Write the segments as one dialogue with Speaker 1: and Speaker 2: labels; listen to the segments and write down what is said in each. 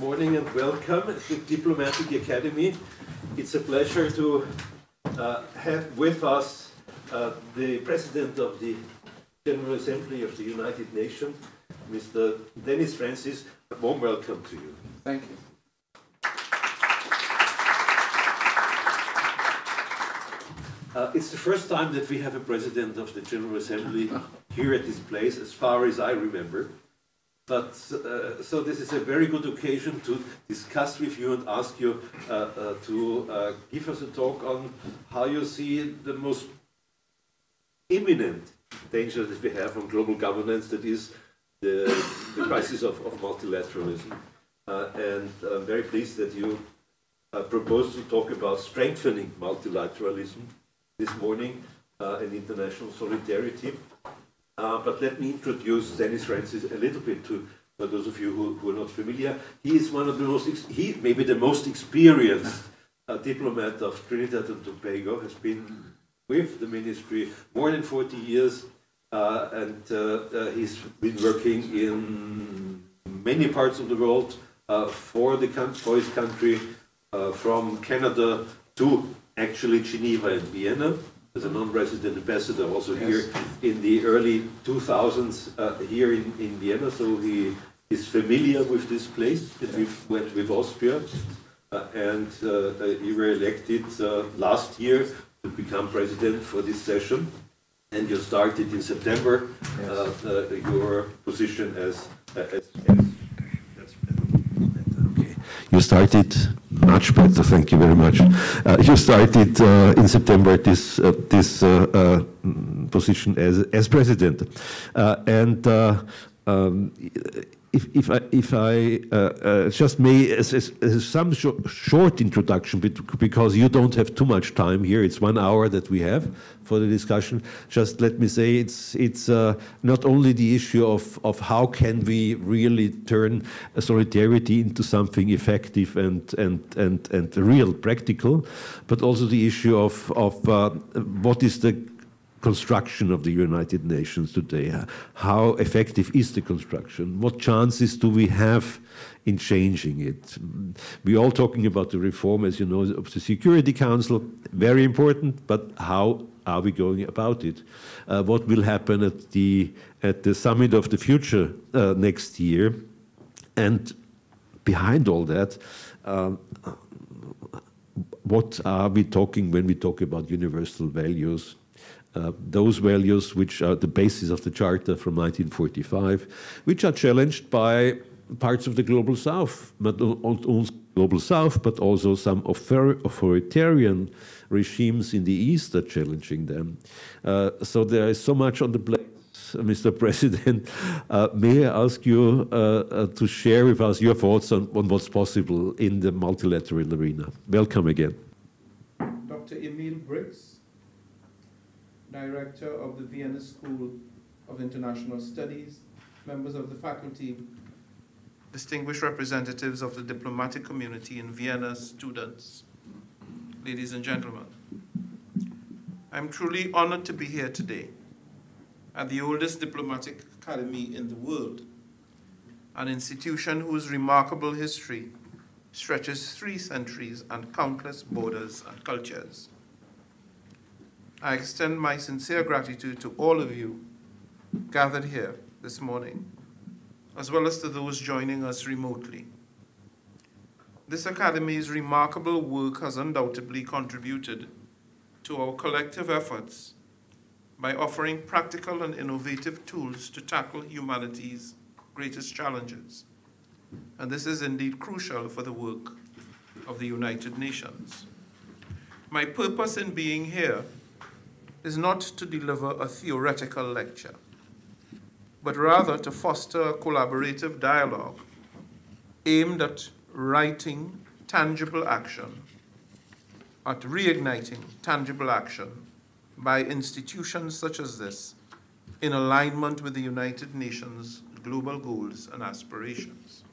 Speaker 1: morning and welcome to the Diplomatic Academy. It's a pleasure to uh, have with us uh, the President of the General Assembly of the United Nations, Mr. Dennis Francis. A warm welcome to you.
Speaker 2: Thank you.
Speaker 1: Uh, it's the first time that we have a President of the General Assembly here at this place, as far as I remember. But uh, so this is a very good occasion to discuss with you and ask you uh, uh, to uh, give us a talk on how you see the most imminent danger that we have on global governance, that is the, the crisis of, of multilateralism. Uh, and I'm very pleased that you uh, propose to talk about strengthening multilateralism this morning and international solidarity. Uh, but let me introduce Dennis Francis a little bit to for those of you who, who, are not familiar. He is one of the most, he maybe the most experienced uh, diplomat of Trinidad and Tobago, has been with the ministry more than 40 years, uh, and uh, uh, he's been working in many parts of the world for, the, for his country, from Canada to actually Geneva and Vienna as a non-resident ambassador also yes. here in the early 2000s uh, here in, in Vienna, so he is familiar with this place that we've went with Austria. Uh, and uh, you were elected uh, last year to become president for this session. And you started in September yes. Uh, uh, your position as, as, as you started much better. Thank you very much. Uh, you started uh, in September this uh, this position as as president, and um, if, if I, if I uh, uh, just may, as, as, as some sh short introduction, because you don't have too much time here, it's one hour that we have for the discussion. Just let me say it's, it's uh, not only the issue of, of how can we really turn solidarity into something effective and, and, and, and real, practical, but also the issue of, of uh, what is the construction of the United Nations today? How effective is the construction? What chances do we have in changing it? We're all talking about the reform, as you know, of the Security Council, very important, but how are we going about it? Uh, what will happen at the, at the Summit of the Future uh, next year? And behind all that, um, what are we talking when we talk about universal values? Uh, those values which are the basis of the Charter from 1945, which are challenged by parts of the global south, not only global south, but also some authoritarian regimes in the east are challenging them. Uh, so there is so much on the plate. Mr. President, uh, may I ask you uh, uh, to share with us your thoughts on, on what's possible in the multilateral arena? Welcome again.
Speaker 2: Dr. Emil Brix, Director of the Vienna School of International Studies, members of the faculty, distinguished representatives of the diplomatic community in Vienna, students, ladies and gentlemen. I'm truly honored to be here today at the oldest diplomatic academy in the world, an institution whose remarkable history stretches three centuries and countless borders and cultures. I extend my sincere gratitude to all of you gathered here this morning, as well as to those joining us remotely. This Academy's remarkable work has undoubtedly contributed to our collective efforts by offering practical and innovative tools to tackle humanity's greatest challenges. And this is indeed crucial for the work of the United Nations. My purpose in being here is not to deliver a theoretical lecture, but rather to foster a collaborative dialogue aimed at writing tangible action, at reigniting tangible action by institutions such as this in alignment with the United Nations global goals and aspirations.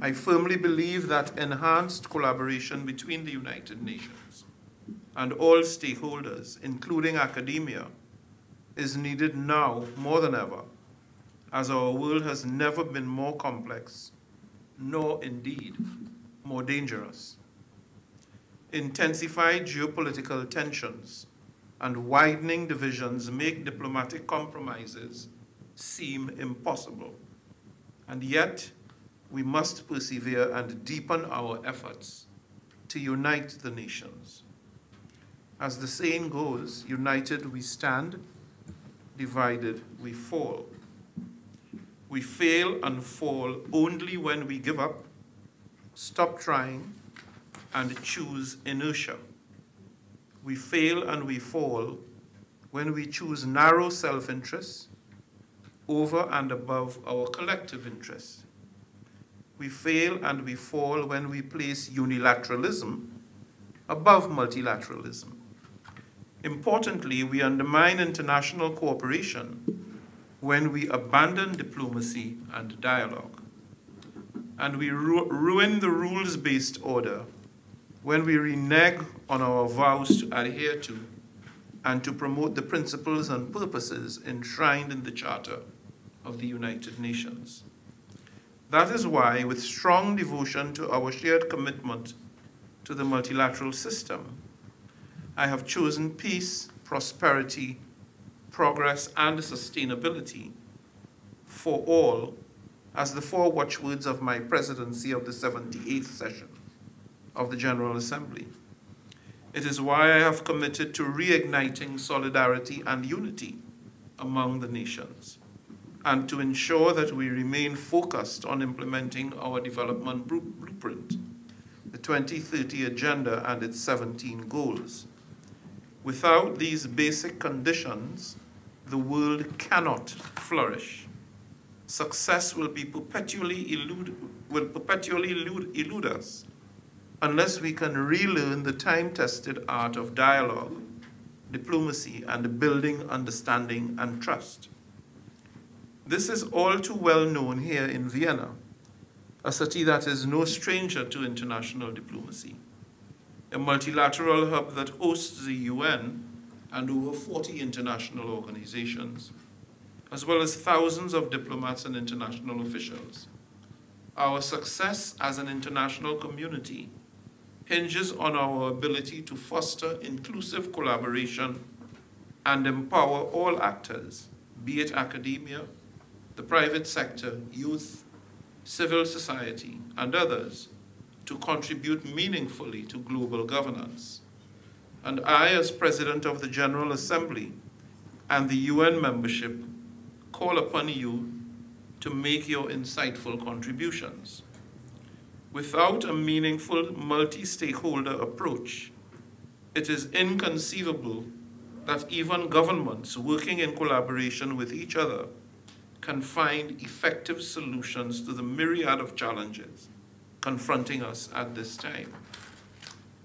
Speaker 2: I firmly believe that enhanced collaboration between the United Nations and all stakeholders, including academia, is needed now more than ever, as our world has never been more complex nor indeed more dangerous. Intensified geopolitical tensions and widening divisions make diplomatic compromises seem impossible. And yet, we must persevere and deepen our efforts to unite the nations. As the saying goes, united we stand, divided we fall. We fail and fall only when we give up, stop trying, and choose inertia. We fail and we fall when we choose narrow self interest over and above our collective interests. We fail and we fall when we place unilateralism above multilateralism. Importantly, we undermine international cooperation when we abandon diplomacy and dialogue. And we ru ruin the rules based order when we renege on our vows to adhere to and to promote the principles and purposes enshrined in the Charter of the United Nations. That is why, with strong devotion to our shared commitment to the multilateral system, I have chosen peace, prosperity, progress, and sustainability for all as the four watchwords of my presidency of the 78th session of the General Assembly. It is why I have committed to reigniting solidarity and unity among the nations and to ensure that we remain focused on implementing our development blueprint, the 2030 Agenda and its 17 goals. Without these basic conditions, the world cannot flourish. Success will be perpetually elude, will perpetually elude, elude us unless we can relearn the time-tested art of dialogue, diplomacy, and building understanding and trust. This is all too well known here in Vienna, a city that is no stranger to international diplomacy a multilateral hub that hosts the UN and over 40 international organizations, as well as thousands of diplomats and international officials. Our success as an international community hinges on our ability to foster inclusive collaboration and empower all actors, be it academia, the private sector, youth, civil society, and others, to contribute meaningfully to global governance. And I, as President of the General Assembly and the UN membership, call upon you to make your insightful contributions. Without a meaningful multi-stakeholder approach, it is inconceivable that even governments working in collaboration with each other can find effective solutions to the myriad of challenges confronting us at this time.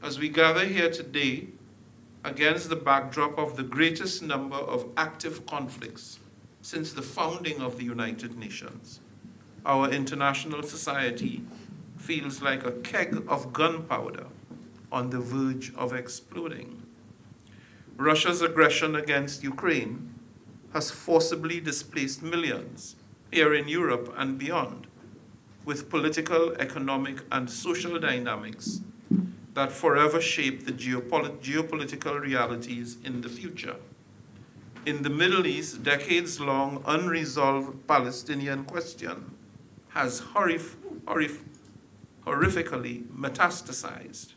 Speaker 2: As we gather here today, against the backdrop of the greatest number of active conflicts since the founding of the United Nations, our international society feels like a keg of gunpowder on the verge of exploding. Russia's aggression against Ukraine has forcibly displaced millions here in Europe and beyond with political, economic, and social dynamics that forever shape the geopolit geopolitical realities in the future. In the Middle East, decades-long unresolved Palestinian question has horrif horrif horrifically metastasized.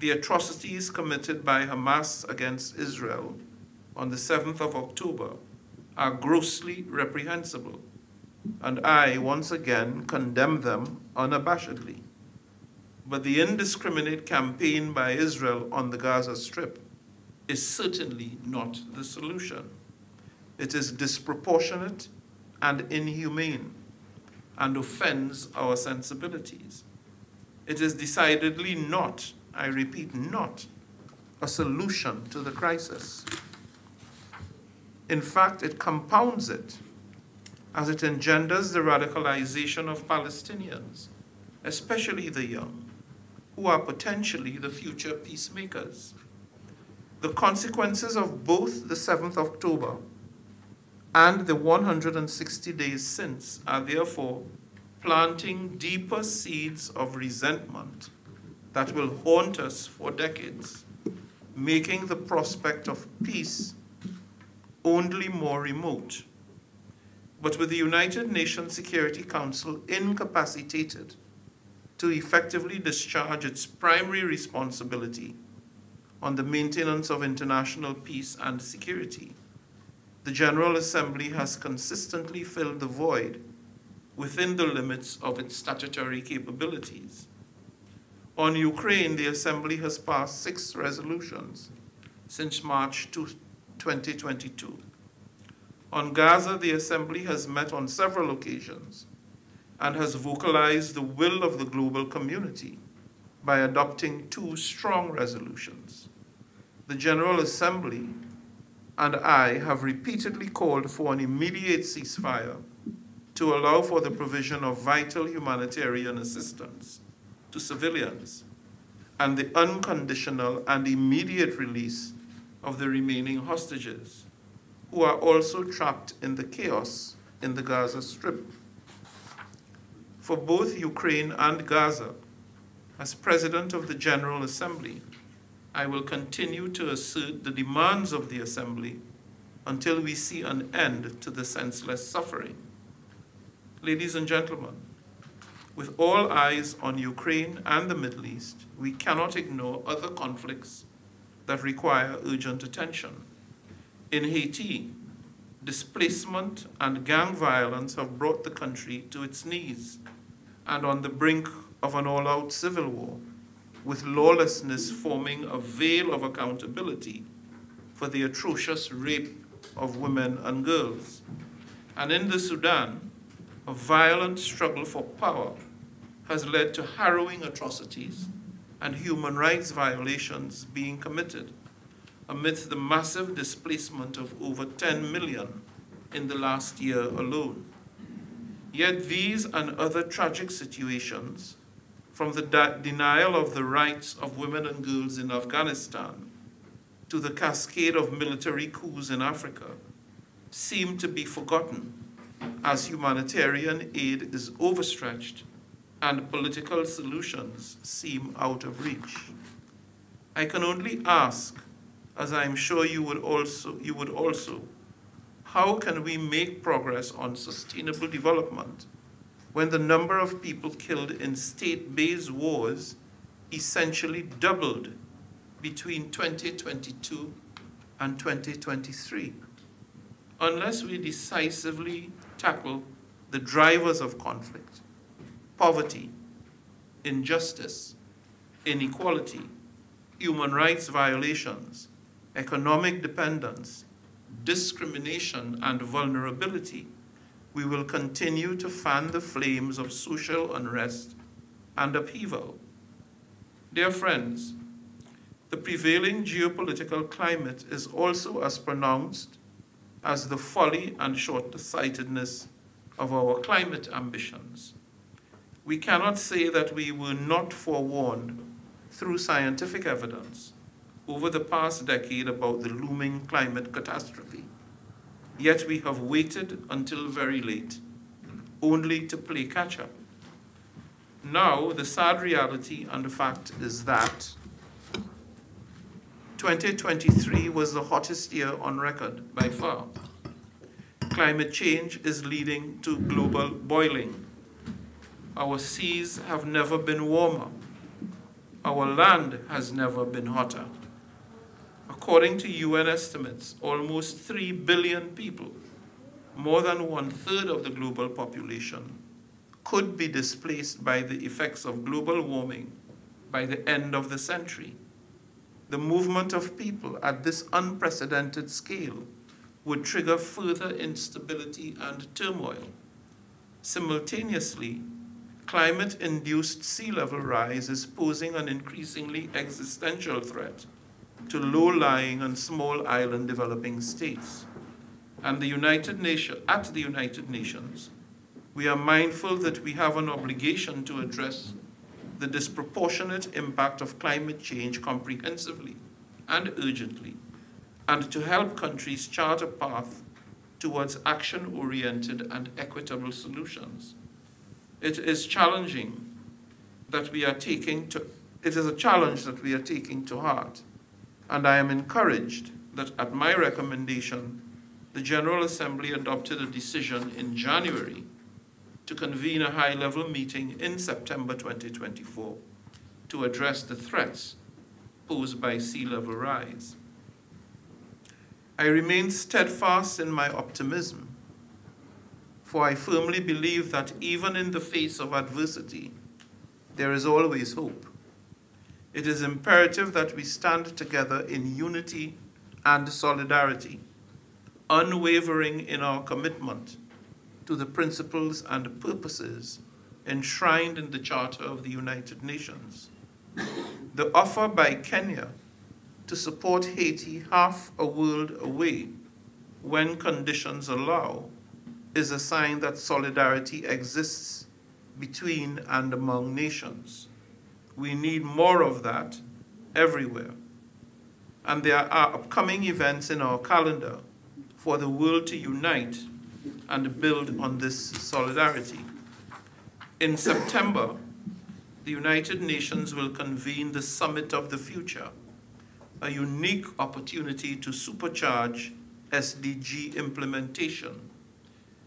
Speaker 2: The atrocities committed by Hamas against Israel on the 7th of October are grossly reprehensible and I once again condemn them unabashedly. But the indiscriminate campaign by Israel on the Gaza Strip is certainly not the solution. It is disproportionate and inhumane and offends our sensibilities. It is decidedly not, I repeat, not a solution to the crisis. In fact, it compounds it as it engenders the radicalization of Palestinians, especially the young, who are potentially the future peacemakers. The consequences of both the 7th October and the 160 days since are therefore planting deeper seeds of resentment that will haunt us for decades, making the prospect of peace only more remote. But with the United Nations Security Council incapacitated to effectively discharge its primary responsibility on the maintenance of international peace and security, the General Assembly has consistently filled the void within the limits of its statutory capabilities. On Ukraine, the Assembly has passed six resolutions since March 2022. On Gaza, the Assembly has met on several occasions and has vocalized the will of the global community by adopting two strong resolutions. The General Assembly and I have repeatedly called for an immediate ceasefire to allow for the provision of vital humanitarian assistance to civilians and the unconditional and immediate release of the remaining hostages who are also trapped in the chaos in the Gaza Strip. For both Ukraine and Gaza, as President of the General Assembly, I will continue to assert the demands of the Assembly until we see an end to the senseless suffering Ladies and gentlemen, with all eyes on Ukraine and the Middle East, we cannot ignore other conflicts that require urgent attention. In Haiti, displacement and gang violence have brought the country to its knees and on the brink of an all-out civil war, with lawlessness forming a veil of accountability for the atrocious rape of women and girls. And in the Sudan, a violent struggle for power has led to harrowing atrocities and human rights violations being committed amidst the massive displacement of over 10 million in the last year alone. Yet these and other tragic situations, from the denial of the rights of women and girls in Afghanistan to the cascade of military coups in Africa, seem to be forgotten as humanitarian aid is overstretched and political solutions seem out of reach. I can only ask, as I am sure you would also, you would also, how can we make progress on sustainable development when the number of people killed in state-based wars essentially doubled between 2022 and 2023? Unless we decisively tackle the drivers of conflict poverty, injustice, inequality, human rights violations, economic dependence, discrimination, and vulnerability, we will continue to fan the flames of social unrest and upheaval. Dear friends, the prevailing geopolitical climate is also as pronounced as the folly and short-sightedness of our climate ambitions. We cannot say that we were not forewarned through scientific evidence over the past decade about the looming climate catastrophe. Yet we have waited until very late, only to play catch-up. Now, the sad reality and the fact is that 2023 was the hottest year on record by far. Climate change is leading to global boiling. Our seas have never been warmer. Our land has never been hotter. According to UN estimates, almost 3 billion people, more than one third of the global population, could be displaced by the effects of global warming by the end of the century the movement of people at this unprecedented scale would trigger further instability and turmoil. Simultaneously, climate-induced sea level rise is posing an increasingly existential threat to low-lying and small island developing states. And the United Nation, at the United Nations, we are mindful that we have an obligation to address the disproportionate impact of climate change comprehensively and urgently, and to help countries chart a path towards action-oriented and equitable solutions. it is challenging that we are taking to, it is a challenge that we are taking to heart. And I am encouraged that at my recommendation, the General Assembly adopted a decision in January to convene a high-level meeting in September 2024 to address the threats posed by sea level rise. I remain steadfast in my optimism, for I firmly believe that even in the face of adversity, there is always hope. It is imperative that we stand together in unity and solidarity, unwavering in our commitment to the principles and purposes enshrined in the Charter of the United Nations. The offer by Kenya to support Haiti half a world away when conditions allow is a sign that solidarity exists between and among nations. We need more of that everywhere. And there are upcoming events in our calendar for the world to unite and build on this solidarity. In September, the United Nations will convene the Summit of the Future, a unique opportunity to supercharge SDG implementation.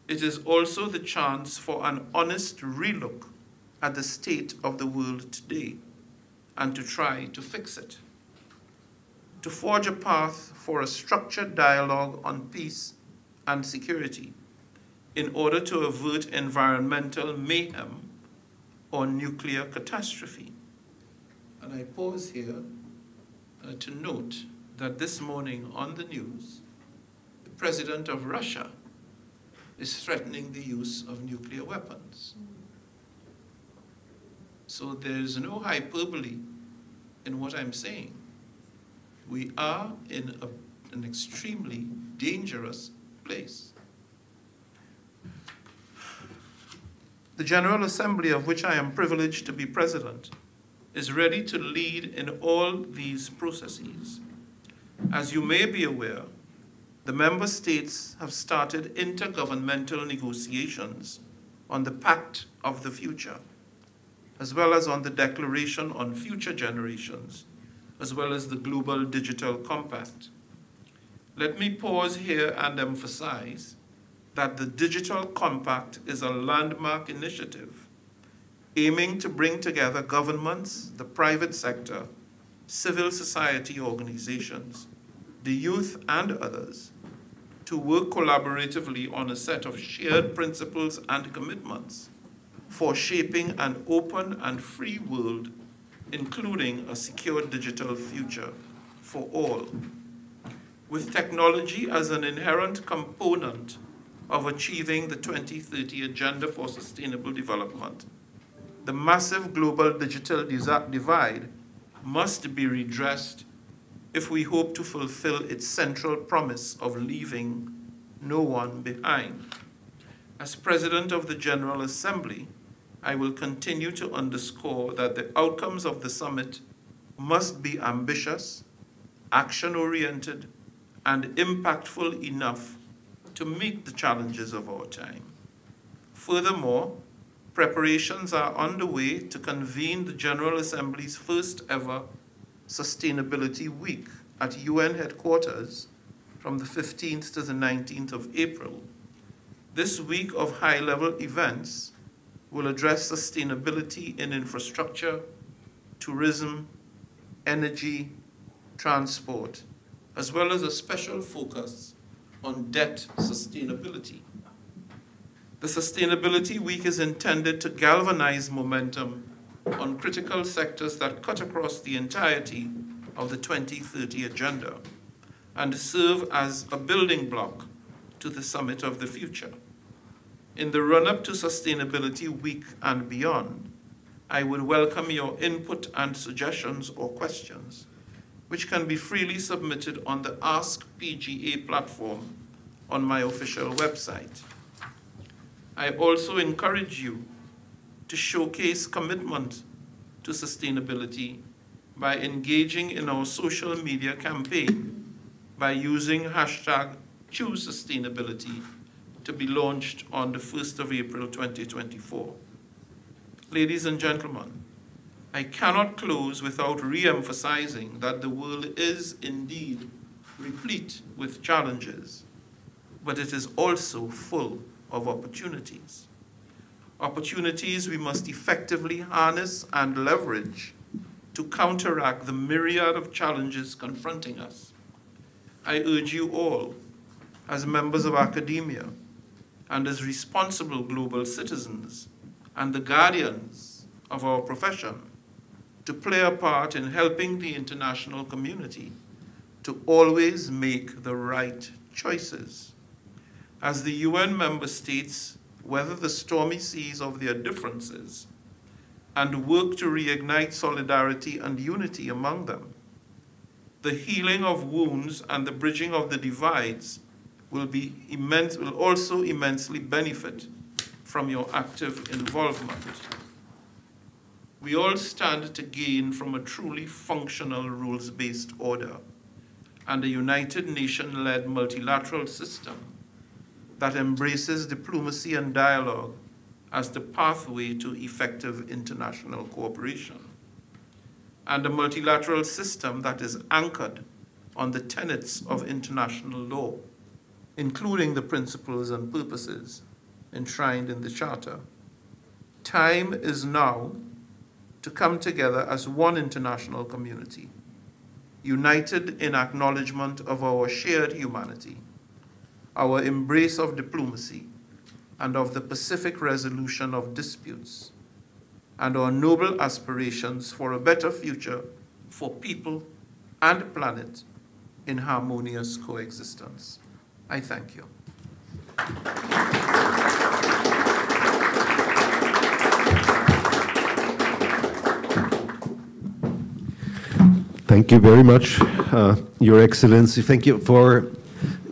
Speaker 2: It is also the chance for an honest relook at the state of the world today and to try to fix it. To forge a path for a structured dialogue on peace and security in order to avert environmental mayhem or nuclear catastrophe. And I pause here uh, to note that this morning on the news, the president of Russia is threatening the use of nuclear weapons. So there's no hyperbole in what I'm saying. We are in a, an extremely dangerous place. The General Assembly, of which I am privileged to be president, is ready to lead in all these processes. As you may be aware, the member states have started intergovernmental negotiations on the Pact of the Future, as well as on the Declaration on Future Generations, as well as the Global Digital Compact. Let me pause here and emphasize that the Digital Compact is a landmark initiative aiming to bring together governments, the private sector, civil society organizations, the youth, and others to work collaboratively on a set of shared principles and commitments for shaping an open and free world, including a secure digital future for all. With technology as an inherent component of achieving the 2030 Agenda for Sustainable Development, the massive global digital divide must be redressed if we hope to fulfill its central promise of leaving no one behind. As President of the General Assembly, I will continue to underscore that the outcomes of the summit must be ambitious, action-oriented, and impactful enough to meet the challenges of our time. Furthermore, preparations are underway to convene the General Assembly's first ever Sustainability Week at UN headquarters from the 15th to the 19th of April. This week of high-level events will address sustainability in infrastructure, tourism, energy, transport, as well as a special focus on debt sustainability. The Sustainability Week is intended to galvanize momentum on critical sectors that cut across the entirety of the 2030 Agenda and serve as a building block to the Summit of the Future. In the run-up to Sustainability Week and beyond, I would welcome your input and suggestions or questions, which can be freely submitted on the Ask PGA platform on my official website. I also encourage you to showcase commitment to sustainability by engaging in our social media campaign by using hashtag ChooseSustainability to be launched on the 1st of April 2024. ladies and gentlemen, I cannot close without re emphasizing that the world is indeed replete with challenges, but it is also full of opportunities. Opportunities we must effectively harness and leverage to counteract the myriad of challenges confronting us. I urge you all, as members of academia and as responsible global citizens and the guardians of our profession, to play a part in helping the international community to always make the right choices. As the UN member states weather the stormy seas of their differences and work to reignite solidarity and unity among them, the healing of wounds and the bridging of the divides will, be immense, will also immensely benefit from your active involvement. We all stand to gain from a truly functional rules based order and a United Nations led multilateral system that embraces diplomacy and dialogue as the pathway to effective international cooperation, and a multilateral system that is anchored on the tenets of international law, including the principles and purposes enshrined in the Charter. Time is now to come together as one international community united in acknowledgement of our shared humanity, our embrace of diplomacy, and of the pacific resolution of disputes, and our noble aspirations for a better future for people and planet in harmonious coexistence. I thank you.
Speaker 1: Thank you very much, uh, Your Excellency. Thank you for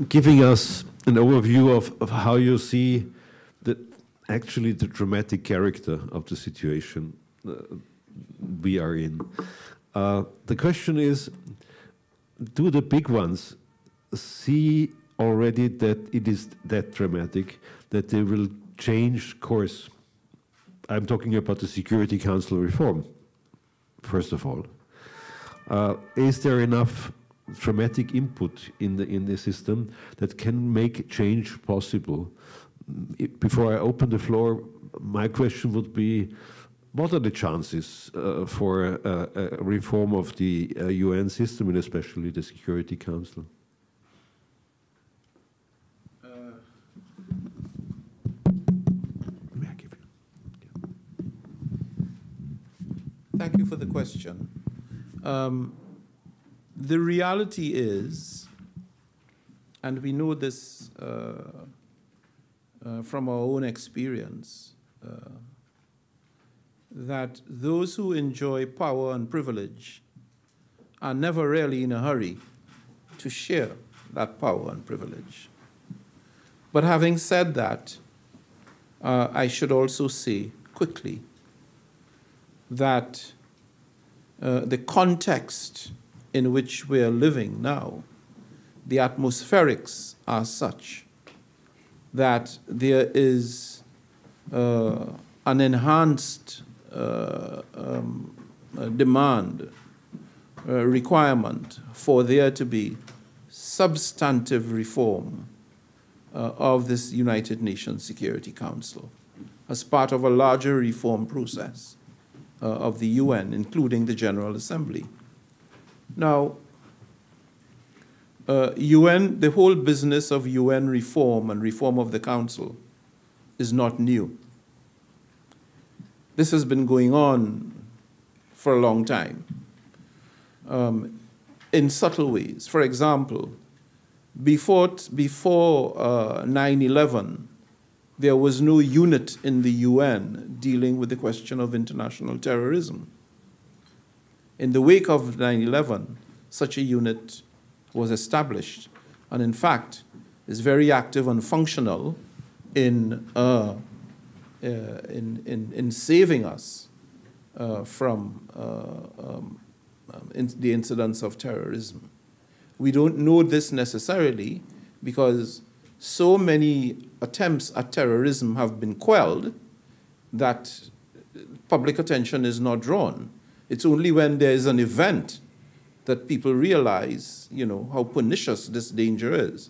Speaker 1: giving us an overview of, of how you see the, actually the dramatic character of the situation uh, we are in. Uh, the question is, do the big ones see already that it is that dramatic that they will change course? I'm talking about the Security Council reform, first of all. Uh, is there enough dramatic input in the in the system that can make change possible? Before I open the floor, my question would be: What are the chances uh, for uh, a reform of the UN uh, system, and especially the Security Council?
Speaker 2: Thank you for the question. Um, the reality is, and we know this uh, uh, from our own experience, uh, that those who enjoy power and privilege are never really in a hurry to share that power and privilege. But having said that, uh, I should also say quickly that uh, the context in which we are living now, the atmospherics are such that there is uh, an enhanced uh, um, uh, demand, uh, requirement for there to be substantive reform of this United Nations Security Council as part of a larger reform process uh, of the UN, including the General Assembly. Now, uh, UN, the whole business of UN reform and reform of the Council is not new. This has been going on for a long time um, in subtle ways. For example, before, before uh, 9 11, there was no unit in the UN dealing with the question of international terrorism. In the wake of 9 11, such a unit was established, and in fact, is very active and functional in, uh, uh, in, in, in saving us uh, from uh, um, um, in the incidents of terrorism. We don't know this necessarily because so many attempts at terrorism have been quelled that public attention is not drawn. It's only when there is an event that people realize, you know, how pernicious this danger is.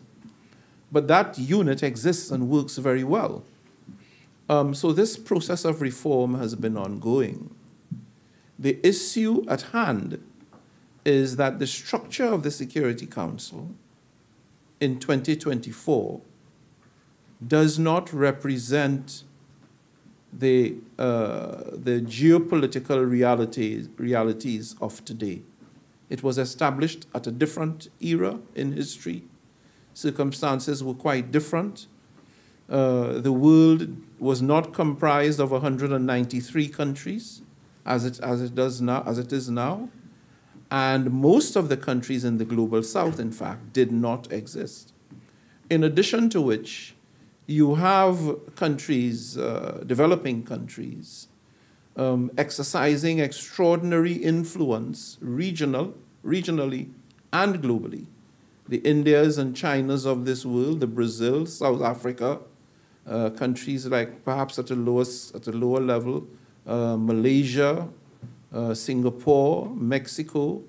Speaker 2: But that unit exists and works very well. Um, so this process of reform has been ongoing. The issue at hand is that the structure of the Security Council in 2024 does not represent the, uh, the geopolitical realities, realities of today. It was established at a different era in history. Circumstances were quite different. Uh, the world was not comprised of 193 countries as it, as it does now, as it is now. And most of the countries in the global south, in fact, did not exist. In addition to which, you have countries, uh, developing countries, um, exercising extraordinary influence regional, regionally and globally. The Indias and Chinas of this world, the Brazil, South Africa, uh, countries like perhaps at a, lowest, at a lower level, uh, Malaysia, uh, Singapore, Mexico,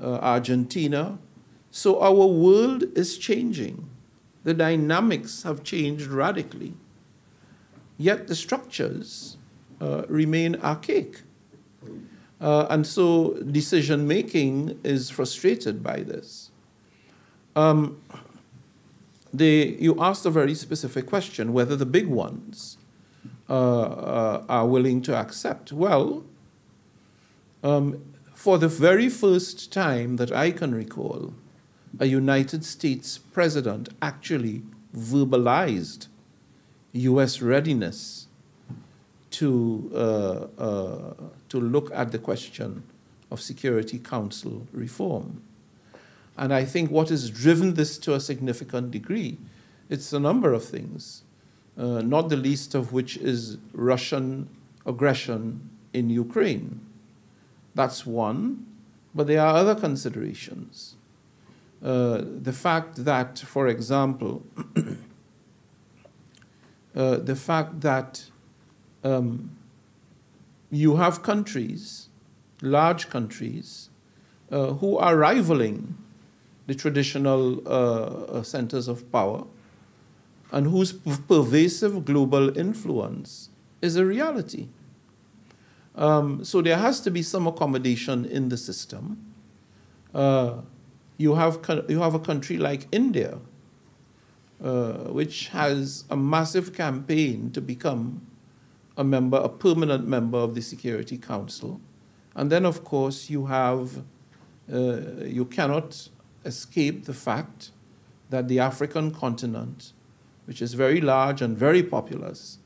Speaker 2: uh, Argentina. So our world is changing. The dynamics have changed radically. Yet the structures uh, remain archaic. Uh, and so decision making is frustrated by this. Um, you asked a very specific question whether the big ones uh, uh, are willing to accept. Well, um, for the very first time that I can recall, a United States president actually verbalized U.S. readiness to, uh, uh, to look at the question of Security Council reform. And I think what has driven this to a significant degree, it's a number of things, uh, not the least of which is Russian aggression in Ukraine. That's one, but there are other considerations. Uh, the fact that, for example, uh, the fact that um, you have countries, large countries, uh, who are rivaling the traditional uh, centers of power and whose pervasive global influence is a reality. Um, so there has to be some accommodation in the system. Uh, you, have, you have a country like India, uh, which has a massive campaign to become a member, a permanent member of the Security Council. And then, of course, you have, uh, you cannot escape the fact that the African continent, which is very large and very populous,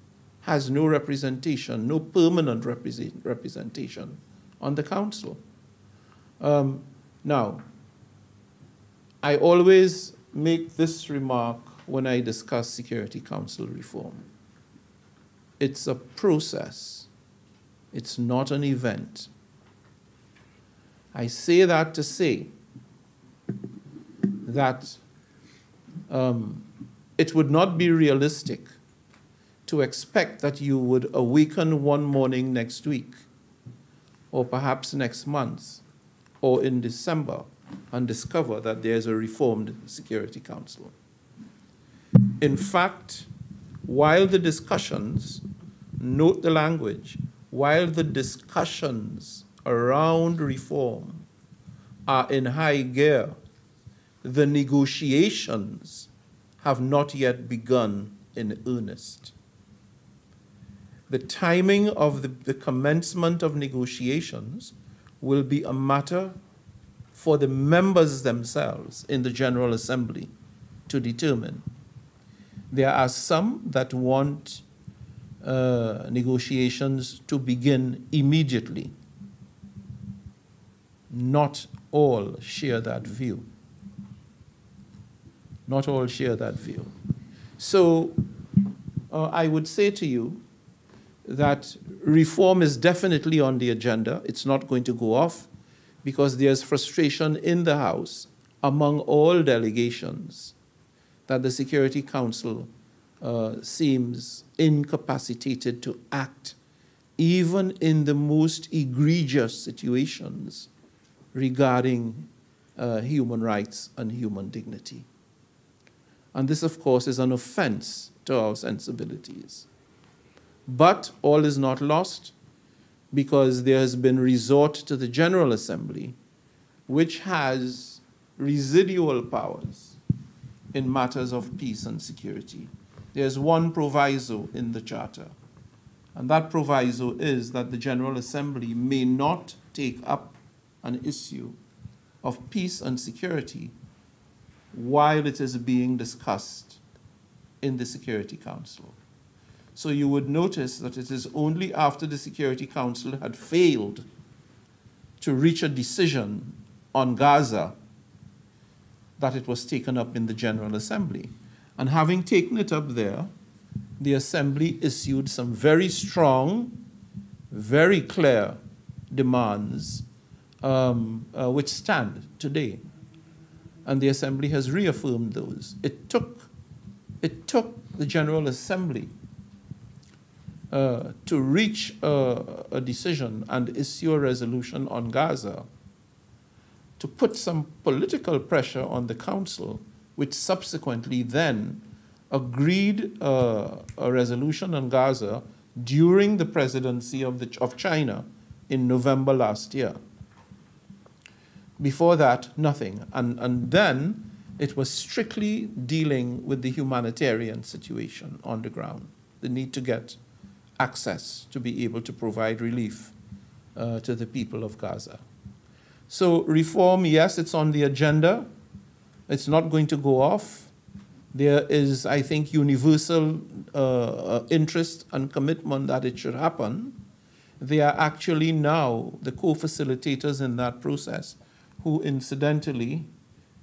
Speaker 2: has no representation, no permanent represent, representation on the council. Um, now, I always make this remark when I discuss Security Council reform. It's a process, it's not an event. I say that to say that um, it would not be realistic to expect that you would awaken one morning next week, or perhaps next month, or in December, and discover that there's a reformed Security Council. In fact, while the discussions, note the language, while the discussions around reform are in high gear, the negotiations have not yet begun in earnest the timing of the, the commencement of negotiations will be a matter for the members themselves in the General Assembly to determine. There are some that want uh, negotiations to begin immediately. Not all share that view. Not all share that view. So uh, I would say to you that reform is definitely on the agenda. It's not going to go off because there's frustration in the House among all delegations that the Security Council uh, seems incapacitated to act even in the most egregious situations regarding uh, human rights and human dignity. And this, of course, is an offense to our sensibilities. But all is not lost because there has been resort to the General Assembly, which has residual powers in matters of peace and security. There's one proviso in the Charter, and that proviso is that the General Assembly may not take up an issue of peace and security while it is being discussed in the Security Council. So you would notice that it is only after the Security Council had failed to reach a decision on Gaza that it was taken up in the General Assembly. And having taken it up there, the Assembly issued some very strong, very clear demands um, uh, which stand today. And the Assembly has reaffirmed those. It took, it took the General Assembly uh, to reach a, a decision and issue a resolution on Gaza to put some political pressure on the Council, which subsequently then agreed uh, a resolution on Gaza during the presidency of, the, of China in November last year. Before that, nothing. And, and then it was strictly dealing with the humanitarian situation on the ground, the need to get access to be able to provide relief uh, to the people of Gaza. So, reform, yes, it's on the agenda. It's not going to go off. There is, I think, universal uh, interest and commitment that it should happen. They are actually now the co facilitators in that process who incidentally,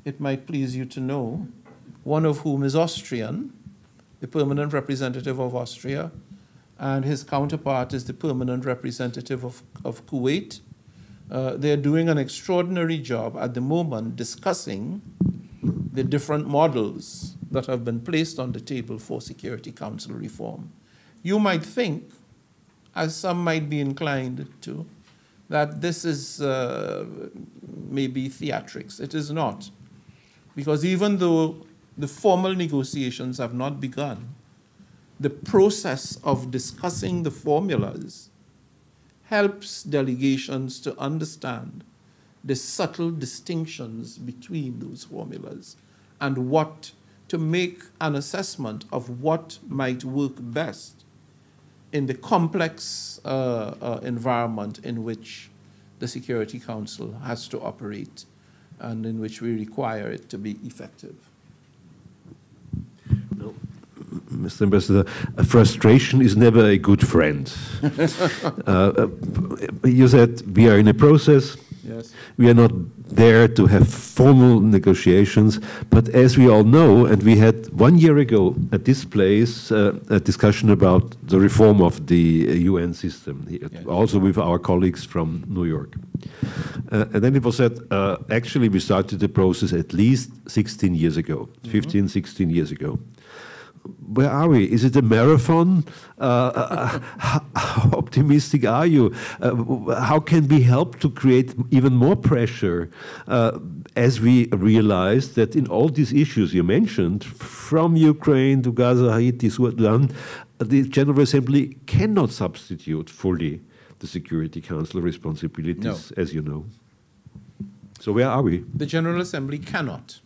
Speaker 2: it might please you to know, one of whom is Austrian, the permanent representative of Austria, and his counterpart is the permanent representative of, of Kuwait. Uh, they're doing an extraordinary job at the moment discussing the different models that have been placed on the table for Security Council reform. You might think, as some might be inclined to, that this is uh, maybe theatrics. It is not. Because even though the formal negotiations have not begun, the process of discussing the formulas helps delegations to understand the subtle distinctions between those formulas and what to make an assessment of what might work best in the complex uh, uh, environment in which the Security Council has to operate and in which we require it to be effective.
Speaker 1: No. Mr. Ambassador, frustration is never a good friend. uh, uh, you said we are in a process.
Speaker 2: Yes.
Speaker 1: We are not there to have formal negotiations, but as we all know, and we had one year ago at this place uh, a discussion about the reform of the UN system, yes. also with our colleagues from New York. Uh, and then it was said, uh, actually, we started the process at least 16 years ago, mm -hmm. 15, 16 years ago where are we? Is it a marathon? Uh, uh how, how, optimistic are you? Uh, how can we help to create even more pressure uh, as we realize that in all these issues you mentioned, from Ukraine to Gaza, Haiti, Sudan, the General Assembly cannot substitute fully the Security Council responsibilities, no. as you know. So where are we?
Speaker 2: The General Assembly cannot.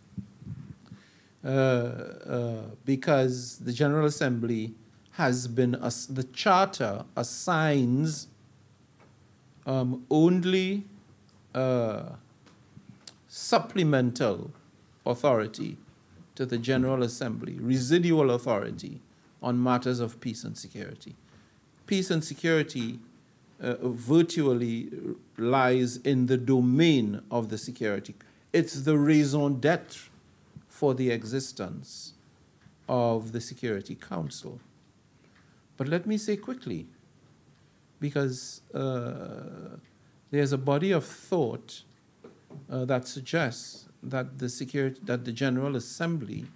Speaker 2: Uh, uh, because the General Assembly has been, the Charter assigns um, only uh, supplemental authority to the General Assembly, residual authority on matters of peace and security. Peace and security uh, virtually lies in the domain of the security. It's the raison d'etre for the existence of the Security Council. But let me say quickly, because uh, there's a body of thought uh, that suggests that the security, that the General Assembly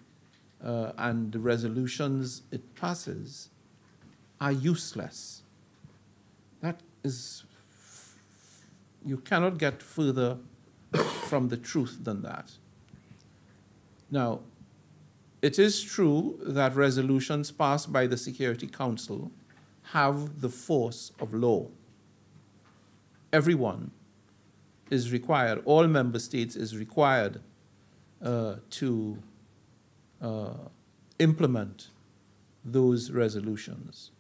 Speaker 2: uh, and the resolutions it passes are useless That is, you cannot get further from the truth than that. Now, it is true that resolutions passed by the Security Council have the force of law. Everyone is required, all member states is required uh, to uh, implement those resolutions.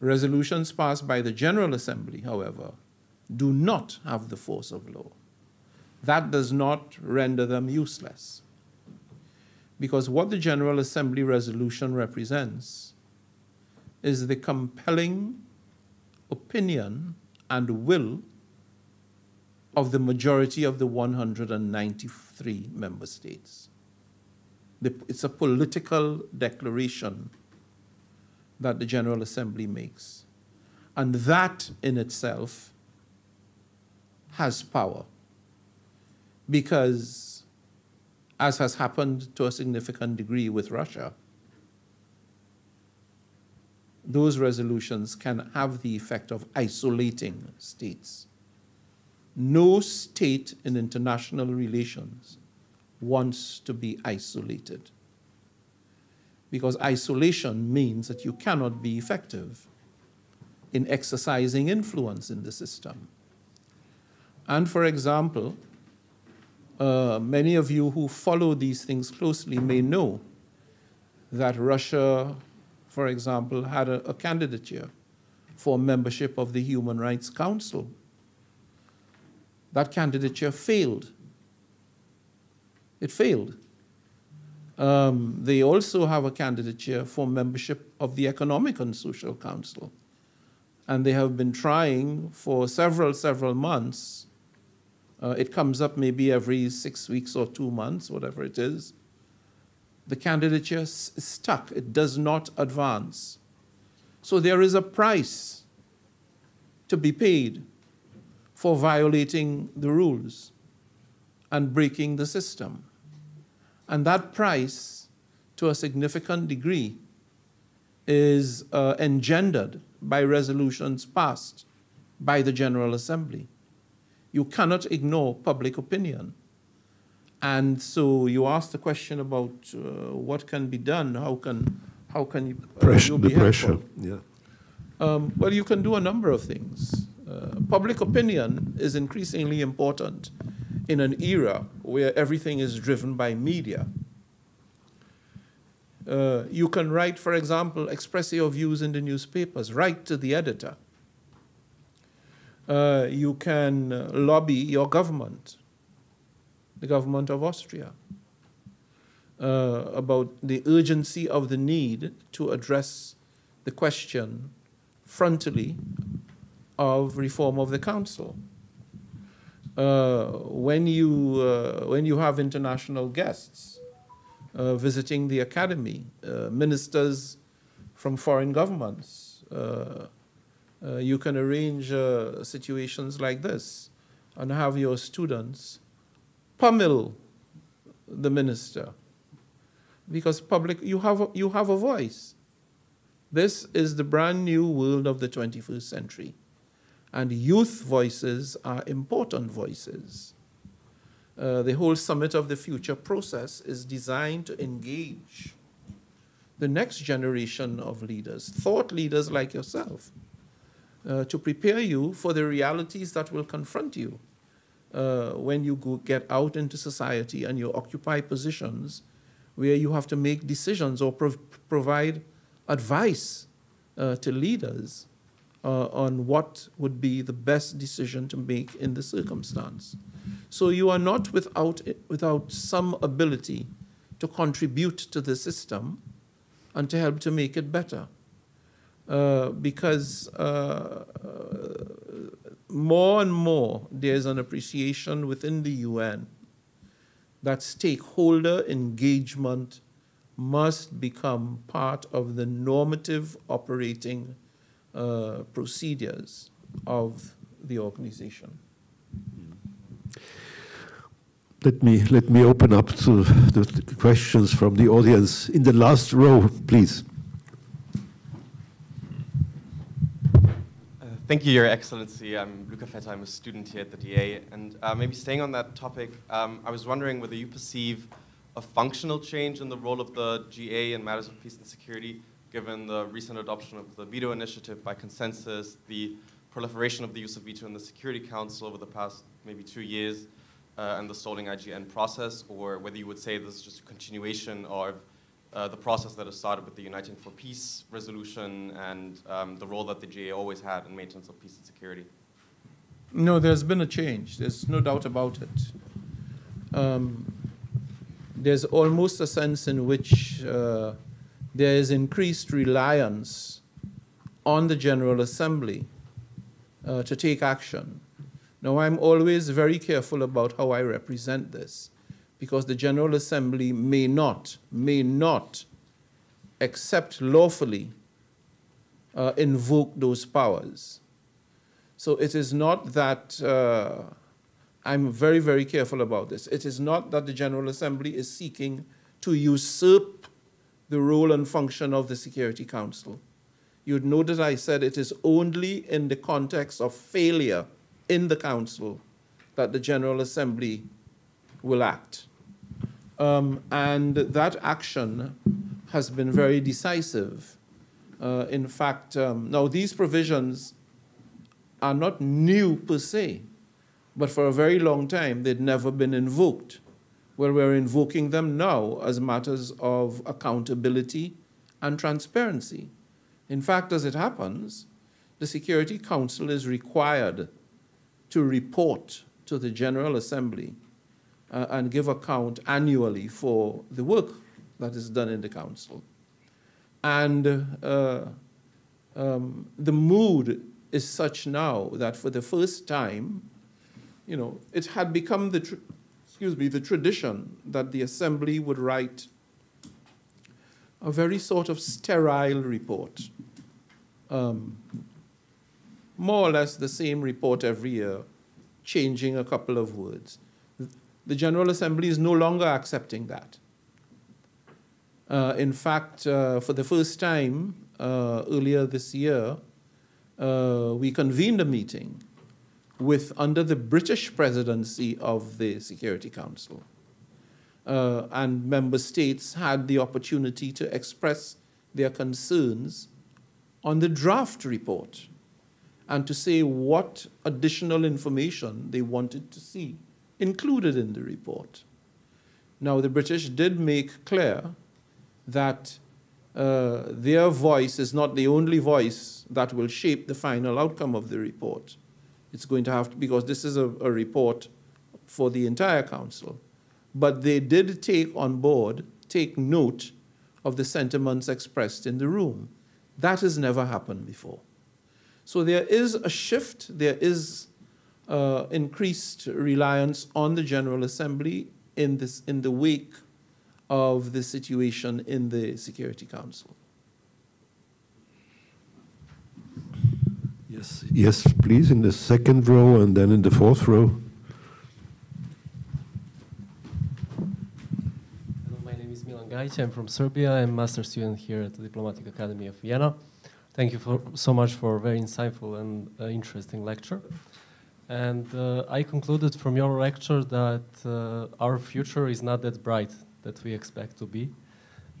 Speaker 2: Resolutions passed by the General Assembly, however, do not have the force of law. That does not render them useless. Because what the General Assembly resolution represents is the compelling opinion and will of the majority of the 193 member states. it's a political declaration that the General Assembly makes. And that in itself has power. Because, as has happened to a significant degree with Russia, those resolutions can have the effect of isolating states. No state in international relations wants to be isolated. Because isolation means that you cannot be effective in exercising influence in the system. And for example, uh, many of you who follow these things closely may know that Russia for example, had a, a candidature for membership of the Human Rights Council. That candidature failed. It failed. Um, they also have a candidature for membership of the Economic and Social Council. And they have been trying for several, several months. Uh, it comes up maybe every six weeks or two months, whatever it is the candidature is stuck, it does not advance. So there is a price to be paid for violating the rules and breaking the system. And that price, to a significant degree, is uh, engendered by resolutions passed by the General Assembly. You cannot ignore public opinion. And so you asked the question about uh, what can be done. How can how can you,
Speaker 3: uh, pressure, you the pressure? Yeah.
Speaker 2: Um, well, you can do a number of things. Uh, public opinion is increasingly important in an era where everything is driven by media. Uh, you can write, for example, express your views in the newspapers, write to the editor. Uh, you can uh, lobby your government the government of Austria, uh, about the urgency of the need to address the question frontally of reform of the council. Uh, when, you, uh, when you have international guests uh, visiting the academy, uh, ministers from foreign governments, uh, you can arrange situations like this and have your students pummel the minister. Because public you have a, you have a voice. This is the brand new world of the 21st century. And youth voices are important voices. Uh, the whole summit of the future process is designed to engage the next generation of leaders thought leaders like yourself uh, to prepare you for the realities that will confront you uh, when you go, get out into society and you occupy positions where you have to make decisions or prov provide advice uh, to leaders uh, on what would be the best decision to make in the circumstance. So you are not without, without some ability to contribute to the system and to help to make it better. Uh, because uh, more and more there's an appreciation within the UN that stakeholder engagement must become part of the normative operating uh, procedures of the organization.
Speaker 3: Let me, let me open up to the questions from the audience. In the last row, please.
Speaker 4: Thank you, Your Excellency. I'm Luca Fetta. I'm a student here at the DA. And uh, maybe staying on that topic, um, I was wondering whether you perceive a functional change in the role of the GA in matters of peace and security, given the recent adoption of the veto initiative by consensus, the proliferation of the use of veto in the Security Council over the past maybe two years, uh, and the stalling IGN process, or whether you would say this is just a continuation of the process that has started with the Uniting for Peace resolution and um, the role that the GA always had in maintenance of peace and security.
Speaker 2: No, there's been a change. There's no doubt about it. Um, there's almost a sense in which uh, there is increased reliance on the General Assembly uh, to take action. Now, I'm always very careful about how I represent this because the General Assembly may not, may not, accept lawfully, uh, invoke those powers. So it is not that, uh, I'm very, very careful about this. It is not that the General Assembly is seeking to usurp the role and function of the Security Council. You'd know that I said it is only in the context of failure in the Council that the General Assembly will act. Um, and that action has been very decisive. Uh, in fact, um, now these provisions are not new per se, but for a very long time they'd never been invoked. Well, we're invoking them now as matters of accountability and transparency. In fact, as it happens, the Security Council is required to report to the General Assembly uh, and give account annually for the work that is done in the council. And uh, um, the mood is such now that for the first time, you know, it had become the, excuse me, the tradition that the assembly would write a very sort of sterile report. Um, more or less the same report every year, changing a couple of words the General Assembly is no longer accepting that. Uh, in fact, uh, for the first time uh, earlier this year, uh, we convened a meeting with under the British presidency of the Security Council. Uh, and member states had the opportunity to express their concerns on the draft report and to say what additional information they wanted to see included in the report. Now, the British did make clear that uh, their voice is not the only voice that will shape the final outcome of the report. It's going to have to, because this is a, a report for the entire council. But they did take on board, take note of the sentiments expressed in the room. That has never happened before. So there is a shift, there is uh, increased reliance on the General Assembly in, this, in the wake of the situation in the Security Council.
Speaker 3: Yes, yes, please, in the second row and then in the fourth row.
Speaker 5: Hello, my name is Milan Gajic. I'm from Serbia. I'm a master student here at the Diplomatic Academy of Vienna. Thank you for, so much for a very insightful and uh, interesting lecture. And uh, I concluded from your lecture that uh, our future is not that bright that we expect to be,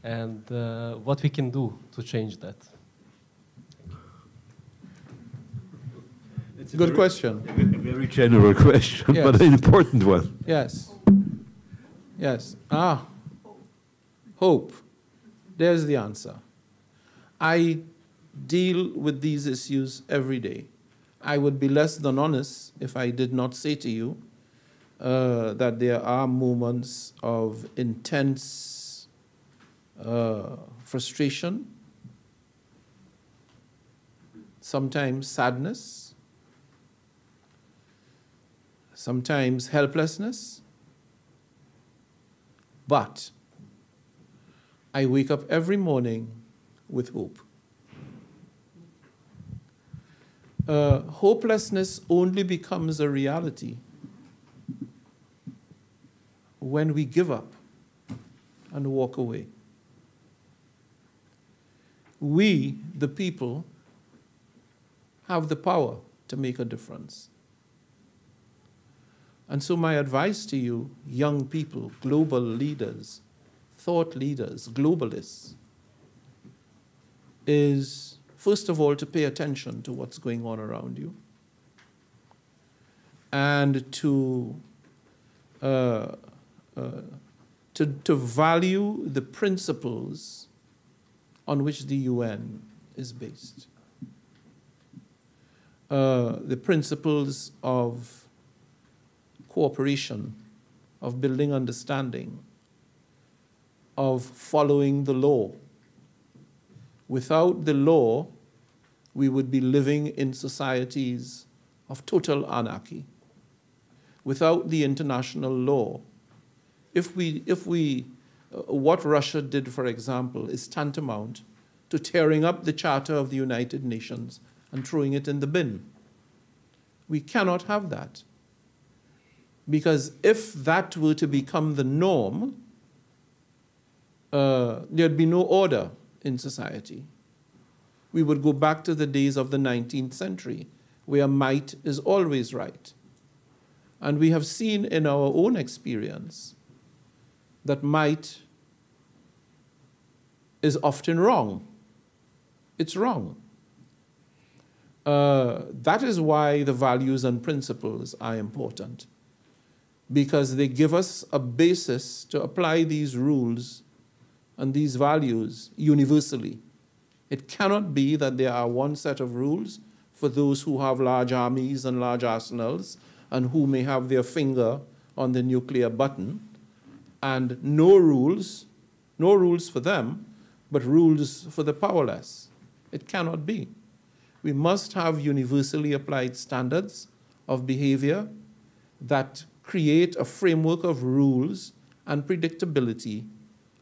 Speaker 5: and uh, what we can do to change that.
Speaker 2: It's a good very, question.
Speaker 3: A very general question, yes. but an important one.
Speaker 2: Yes. Yes. Ah, hope. There's the answer. I deal with these issues every day. I would be less than honest if I did not say to you uh, that there are moments of intense uh, frustration, sometimes sadness, sometimes helplessness. But I wake up every morning with hope. Uh, hopelessness only becomes a reality when we give up and walk away. We, the people, have the power to make a difference. And so, my advice to you, young people, global leaders, thought leaders, globalists, is first of all to pay attention to what's going on around you and to, uh, uh, to, to value the principles on which the UN is based. Uh, the principles of cooperation, of building understanding, of following the law. Without the law, we would be living in societies of total anarchy. Without the international law, if we, if we uh, what Russia did, for example, is tantamount to tearing up the Charter of the United Nations and throwing it in the bin. We cannot have that. Because if that were to become the norm, uh, there'd be no order in society. We would go back to the days of the 19th century, where might is always right. And we have seen in our own experience that might is often wrong. It's wrong. Uh, that is why the values and principles are important, because they give us a basis to apply these rules and these values universally. It cannot be that there are one set of rules for those who have large armies and large arsenals and who may have their finger on the nuclear button, and no rules, no rules for them, but rules for the powerless. It cannot be. We must have universally applied standards of behavior that create a framework of rules and predictability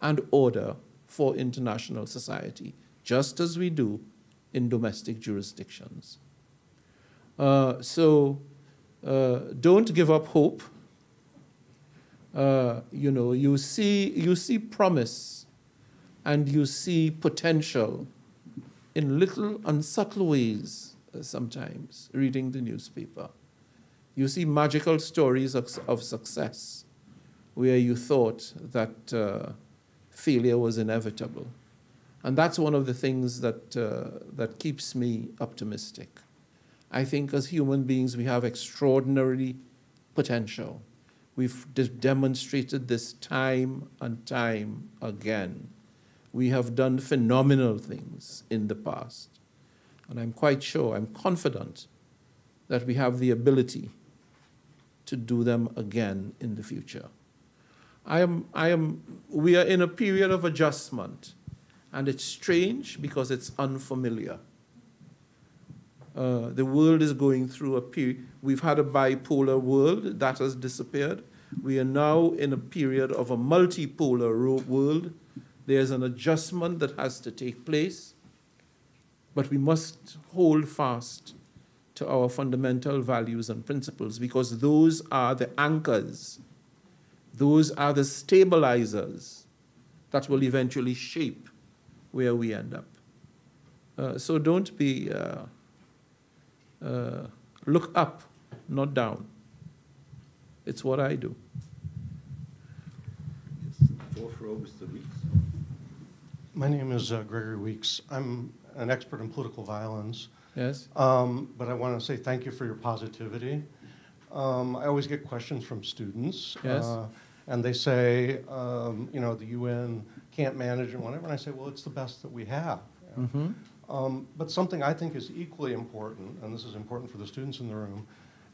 Speaker 2: and order for international society, just as we do in domestic jurisdictions. Uh, so uh, don't give up hope. Uh, you know, you see, you see promise and you see potential in little unsubtle ways uh, sometimes, reading the newspaper. You see magical stories of, of success where you thought that uh, failure was inevitable. And that's one of the things that, uh, that keeps me optimistic. I think as human beings, we have extraordinary potential. We've de- demonstrated this time and time again. We have done phenomenal things in the past. And I'm quite sure, I'm confident that we have the ability to do them again in the future. I am, I am, we are in a period of adjustment, and it's strange because it's unfamiliar. Uh, the world is going through a period. We've had a bipolar world that has disappeared. We are now in a period of a multipolar world. There's an adjustment that has to take place, but we must hold fast to our fundamental values and principles because those are the anchors, those are the stabilizers that will eventually shape where we end up. Uh, so don't be. Uh, uh, look up, not down. It's what I do.
Speaker 1: Yes, fourth row, Mr. Weeks.
Speaker 6: My name is uh, Gregory Weeks. I'm an expert in political violence,
Speaker 2: Yes?
Speaker 6: um, but I want to say thank you for your positivity. Um, I always get questions from students.
Speaker 2: Yes.
Speaker 6: And they say, um, you know, the UN can't manage and whatever. And I say, well, it's the best that we have.
Speaker 2: Mm-hmm.
Speaker 6: Um, but something I think is equally important, and this is important for the students in the room,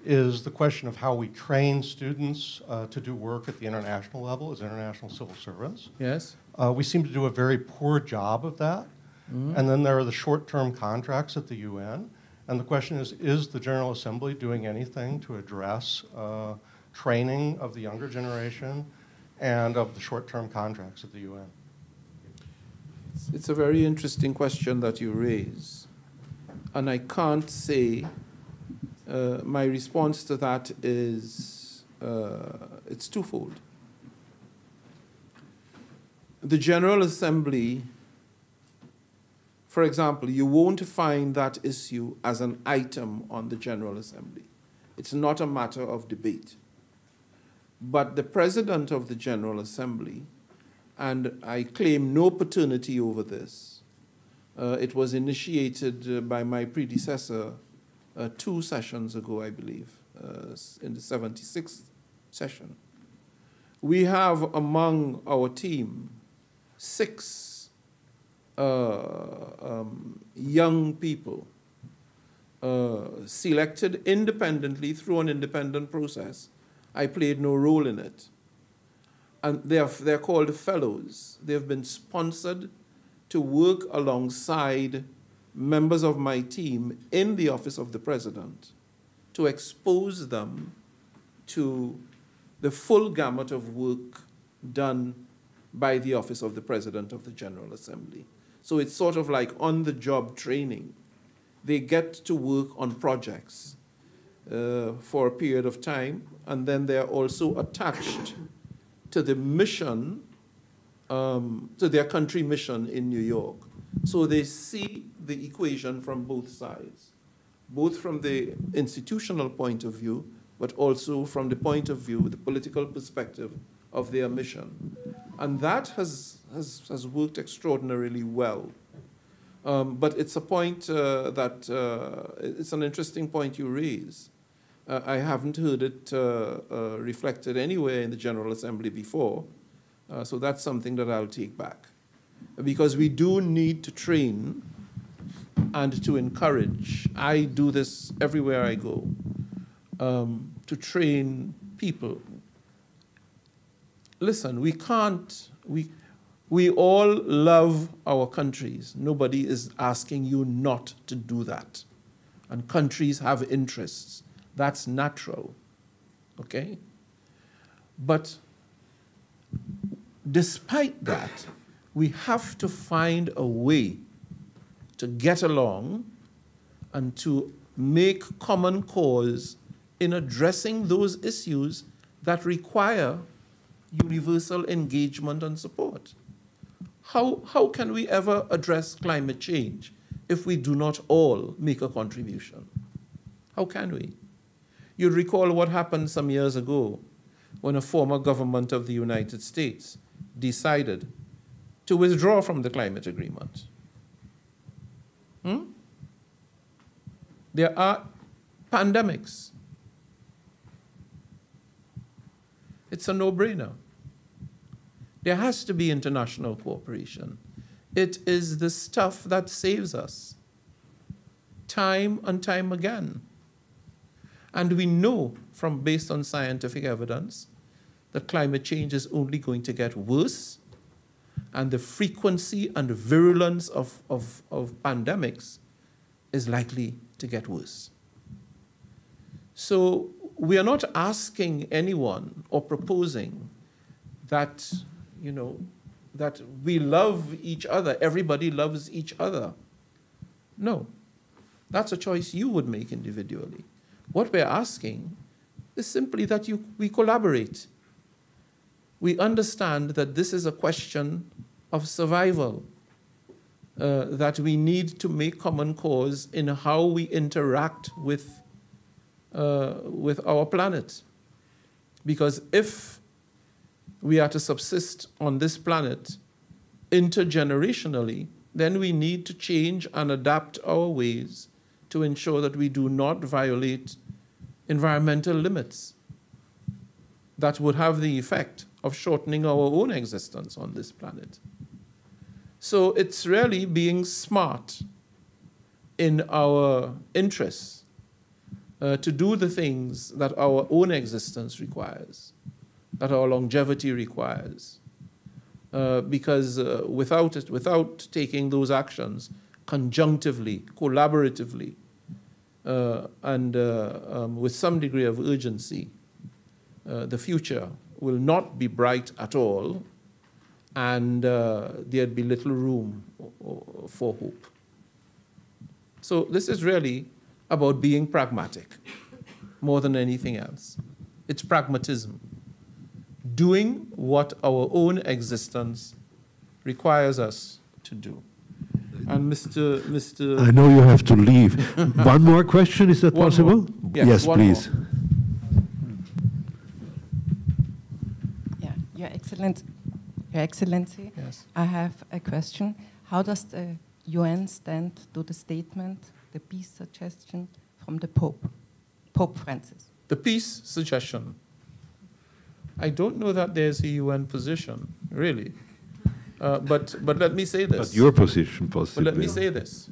Speaker 6: is the question of how we train students uh, to do work at the international level as international civil servants.
Speaker 2: Yes?
Speaker 6: Uh, we seem to do a very poor job of that.
Speaker 2: Mhm.
Speaker 6: And then there are the short term contracts at the UN. And the question is is the General Assembly doing anything to address uh, training of the younger generation and of the short term contracts at the UN?
Speaker 2: It's a very interesting question that you raise. And I can't say, uh, my response to that is uh, it's twofold. The General Assembly, For example, you won't find that issue as an item on the General Assembly. It's not a matter of debate. But the President of the General Assembly, and I claim no paternity over this, uh, it was initiated uh, by my predecessor uh, two sessions ago, I believe, uh, in the 76th session. We have among our team six uh, um, young people uh, selected independently through an independent process. I played no role in it. And they're, they're called fellows. They've been sponsored to work alongside members of my team in the office of the president to expose them to the full gamut of work done by the office of the president of the General Assembly. So it's sort of like on the job training. They get to work on projects uh, for a period of time, and then they're also attached to the mission um, to their country mission in New York. So they see the equation from both sides, both from the institutional point of view, but also from the point of view, the political perspective of their mission. And that has, has, has worked extraordinarily well. Um, but it's a point uh, that, uh, it's an interesting point you raise. Uh, I haven't heard it uh, uh, reflected anywhere in the General Assembly before. Uh, so that's something that I'll take back. Because we do need to train and to encourage. I do this everywhere I go um, to train people. Listen, we can't, we, we all love our countries. Nobody is asking you not to do that. And countries have interests. That's natural. Okay? But despite that, we have to find a way to get along and to make common cause in addressing those issues that require universal engagement and support. How, how can we ever address climate change if we do not all make a contribution? How can we? You recall what happened some years ago when a former government of the United States decided to withdraw from the climate agreement. Hmm? There are pandemics. It's a no brainer. There has to be international cooperation. It is the stuff that saves us, time and time again. And we know from based on scientific evidence that climate change is only going to get worse and the frequency and virulence of, of, of pandemics is likely to get worse. So we are not asking anyone or proposing that, you know, that we love each other, everybody loves each other. No, that's a choice you would make individually. What we're asking is simply that you, we collaborate we understand that this is a question of survival, uh, that we need to make common cause in how we interact with, uh, with our planet. Because if we are to subsist on this planet intergenerationally, then we need to change and adapt our ways to ensure that we do not violate environmental limits that would have the effect of shortening our own existence on this planet. So it's really being smart in our interests uh, to do the things that our own existence requires, that our longevity requires. Uh, because uh, without it, without taking those actions conjunctively, collaboratively, and uh, um, with some degree of urgency, uh, the future will not be bright at all, and uh, there'd be little room for hope. So, this is really about being pragmatic more than anything else. It's pragmatism. Doing what our own existence requires us to do. And Mr. Mr.
Speaker 1: I know you have to leave. One more question, is that
Speaker 2: One
Speaker 1: possible?
Speaker 2: more. Yes, one
Speaker 1: please.
Speaker 7: Yeah, Your Excellent, Your Excellency,
Speaker 2: Yes.
Speaker 7: I have a question. How does the UN stand to the statement, the peace suggestion from the Pope, Pope Francis?
Speaker 2: The peace suggestion. I don't know that there's a UN position, really. Uh, but, but let me say this.
Speaker 1: But your position,
Speaker 2: But
Speaker 1: possibly.
Speaker 2: let me say this.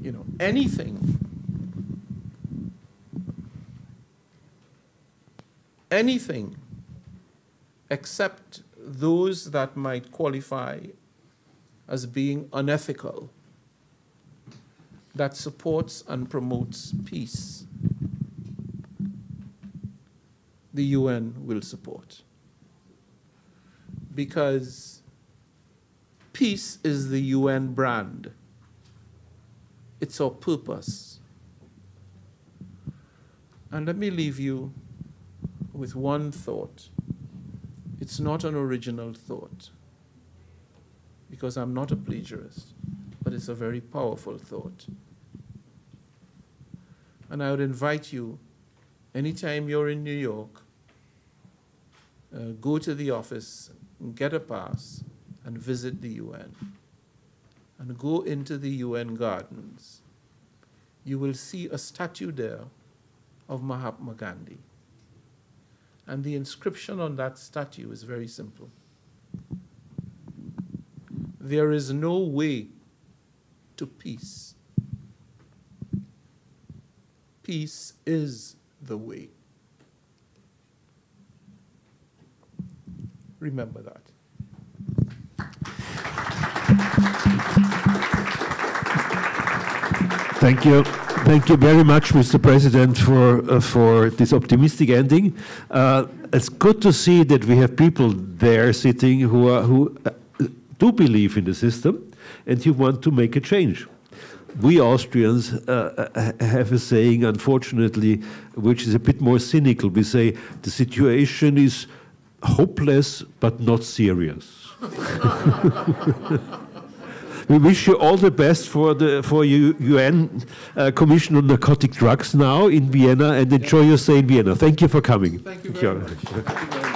Speaker 2: You know, anything, anything except those that might qualify as being unethical that supports and promotes peace, the UN will support. Because peace is the UN brand, it's our purpose. And let me leave you with one thought. It's not an original thought, because I'm not a plagiarist, but it's a very powerful thought. And I would invite you, anytime you're in New York, uh, go to the office, get a pass, and visit the UN. And go into the UN gardens. You will see a statue there of Mahatma Gandhi. And the inscription on that statue is very simple There is no way to peace. Peace is the way. Remember that.
Speaker 1: Thank you. Thank you very much, Mr. President, for, uh, for this optimistic ending. Uh, it's good to see that we have people there sitting who, are, who uh, do believe in the system and who want to make a change. We Austrians uh, uh, have a saying, unfortunately, which is a bit more cynical. We say the situation is hopeless but not serious. We wish you all the best for the for you UN uh, Commission on Narcotic Drugs now in Vienna, and enjoy your stay in Vienna. Thank you for coming.
Speaker 2: Thank you very. Thank you very